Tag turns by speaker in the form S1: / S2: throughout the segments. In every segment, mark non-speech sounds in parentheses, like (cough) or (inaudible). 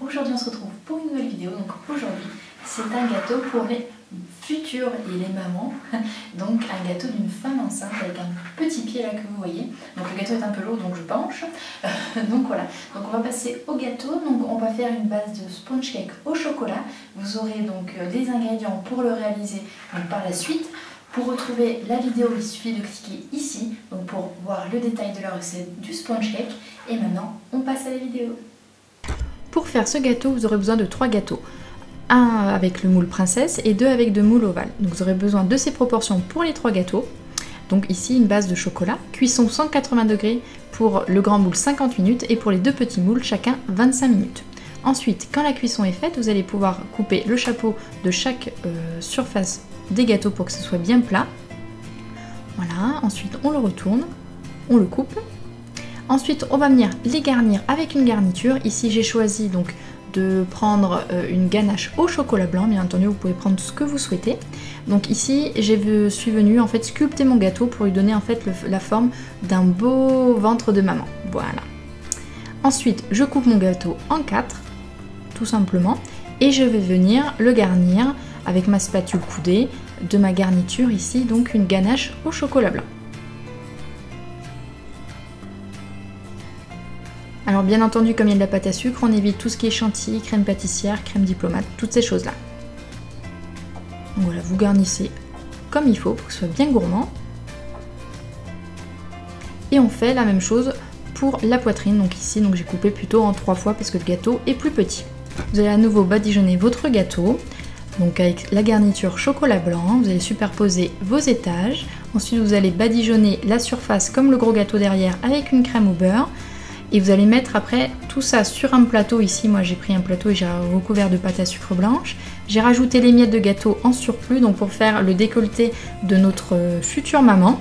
S1: Aujourd'hui on se retrouve pour une nouvelle vidéo. Donc aujourd'hui c'est un gâteau pour les futures et les mamans. (laughs) Donc un gâteau d'une femme enceinte avec un petit pied là que vous voyez. Donc le gâteau est un peu lourd donc je penche. (laughs) donc voilà. Donc on va passer au gâteau. Donc on va faire une base de sponge cake au chocolat. Vous aurez donc euh, ingrédients pour le réaliser par la suite. Pour retrouver la vidéo, il suffit de cliquer ici donc pour voir le détail de la recette du sponge cake. Et maintenant, on passe à la vidéo.
S2: Pour faire ce gâteau, vous aurez besoin de trois gâteaux. Un avec le moule princesse et deux avec de moule ovale. Vous aurez besoin de ces proportions pour les trois gâteaux. Donc ici une base de chocolat, cuisson 180 degrés pour le grand moule 50 minutes et pour les deux petits moules chacun 25 minutes. Ensuite, quand la cuisson est faite, vous allez pouvoir couper le chapeau de chaque euh, surface des gâteaux pour que ce soit bien plat. Voilà, ensuite on le retourne, on le coupe. Ensuite, on va venir les garnir avec une garniture. Ici, j'ai choisi donc de prendre euh, une ganache au chocolat blanc. Bien entendu, vous pouvez prendre ce que vous souhaitez. Donc ici, je suis venue en fait sculpter mon gâteau pour lui donner en fait la forme d'un beau ventre de maman. Voilà. Ensuite, je coupe mon gâteau en quatre, tout simplement, et je vais venir le garnir avec ma spatule coudée de ma garniture ici, donc une ganache au chocolat blanc. Alors bien entendu, comme il y a de la pâte à sucre, on évite tout ce qui est chantilly, crème pâtissière, crème diplomate, toutes ces choses-là. Voilà, vous garnissez comme il faut pour que ce soit bien gourmand. Et on fait la même chose pour la poitrine, donc ici donc j'ai coupé plutôt en trois fois parce que le gâteau est plus petit. Vous allez à nouveau badigeonner votre gâteau. Donc avec la garniture chocolat blanc, vous allez superposer vos étages. Ensuite, vous allez badigeonner la surface comme le gros gâteau derrière avec une crème au beurre. Et vous allez mettre après tout ça sur un plateau. Ici, moi j'ai pris un plateau et j'ai recouvert de pâte à sucre blanche. J'ai rajouté les miettes de gâteau en surplus, donc pour faire le décolleté de notre future maman,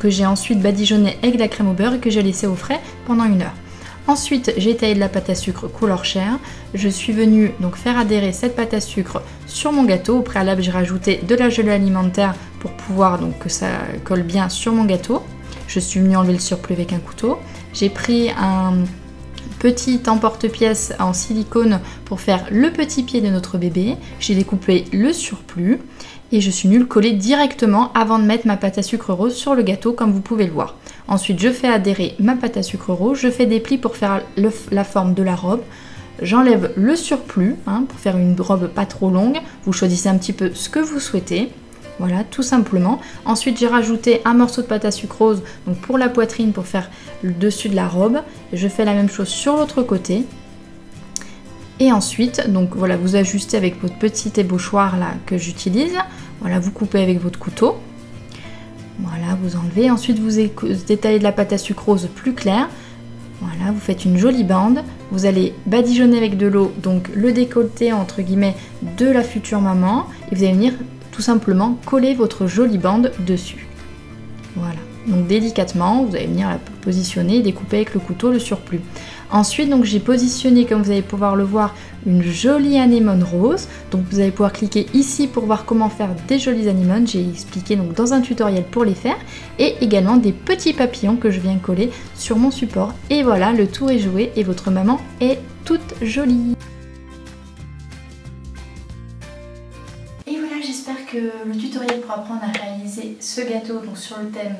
S2: que j'ai ensuite badigeonné avec la crème au beurre et que j'ai laissé au frais pendant une heure. Ensuite, j'ai taillé de la pâte à sucre couleur chair. Je suis venue donc faire adhérer cette pâte à sucre sur mon gâteau. Au préalable, j'ai rajouté de la gelée alimentaire pour pouvoir donc que ça colle bien sur mon gâteau. Je suis venue enlever le surplus avec un couteau. J'ai pris un petit emporte-pièce en silicone pour faire le petit pied de notre bébé. J'ai découpé le surplus et je suis venue le coller directement avant de mettre ma pâte à sucre rose sur le gâteau comme vous pouvez le voir. Ensuite, je fais adhérer ma pâte à sucre rose, je fais des plis pour faire la forme de la robe. J'enlève le surplus hein, pour faire une robe pas trop longue. Vous choisissez un petit peu ce que vous souhaitez. Voilà, tout simplement. Ensuite, j'ai rajouté un morceau de pâte à sucre rose donc pour la poitrine pour faire le dessus de la robe. Je fais la même chose sur l'autre côté. Et ensuite, donc voilà, vous ajustez avec votre petit ébauchoir là que j'utilise. Voilà, vous coupez avec votre couteau. Voilà, vous enlevez. Ensuite, vous détaillez de la pâte à sucre rose plus claire. Voilà, vous faites une jolie bande. Vous allez badigeonner avec de l'eau, donc le décolleté entre guillemets de la future maman. Et vous allez venir tout simplement coller votre jolie bande dessus. Voilà. Donc délicatement, vous allez venir la positionner et découper avec le couteau le surplus. Ensuite, donc j'ai positionné, comme vous allez pouvoir le voir, une jolie anémone rose. Donc vous allez pouvoir cliquer ici pour voir comment faire des jolies anémones. J'ai expliqué donc dans un tutoriel pour les faire. Et également des petits papillons que je viens coller sur mon support. Et voilà, le tour est joué et votre maman est toute jolie.
S1: Que le tutoriel pour apprendre à réaliser ce gâteau donc sur le thème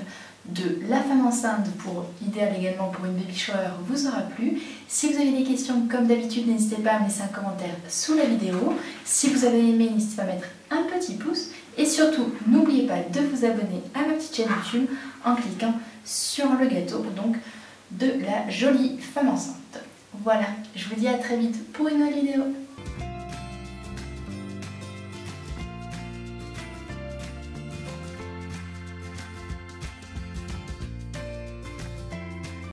S1: de la femme enceinte pour idéal également pour une baby shower vous aura plu. Si vous avez des questions comme d'habitude n'hésitez pas à me laisser un commentaire sous la vidéo. Si vous avez aimé n'hésitez pas à mettre un petit pouce et surtout n'oubliez pas de vous abonner à ma petite chaîne YouTube en cliquant sur le gâteau donc de la jolie femme enceinte. Voilà, je vous dis à très vite pour une nouvelle vidéo.